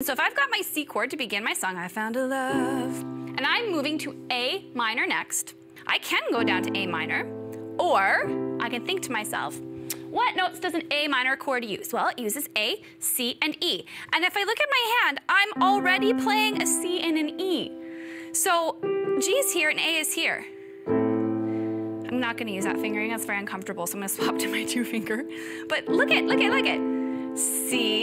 So if I've got my C chord to begin my song, I found a love, and I'm moving to A minor next, I can go down to A minor, or I can think to myself, what notes does an A minor chord use? Well, it uses A, C, and E. And if I look at my hand, I'm already playing a C and an E. So G is here and A is here. I'm not gonna use that fingering, that's very uncomfortable, so I'm gonna swap to my two finger. But look at, look at, look at. C.